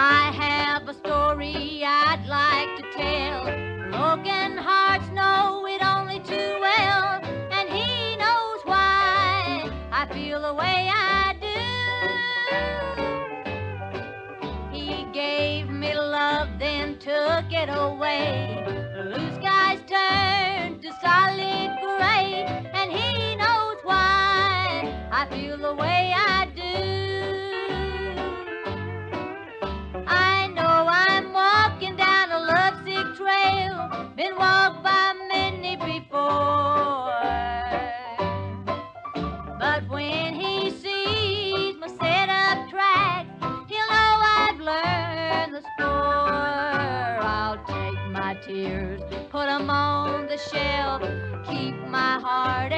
I have a story I'd like to tell. Broken hearts know it only too well, and he knows why I feel the way I do. He gave me love, then took it away. The blue skies turned to solid gray, and he knows why I feel the way I been walked by many before. But when he sees my set up track, he'll know I've learned the score. I'll take my tears, put 'em on the shelf, keep my heart.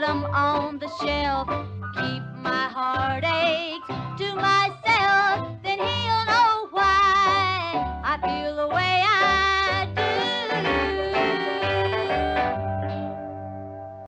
Put 'em on the shelf, keep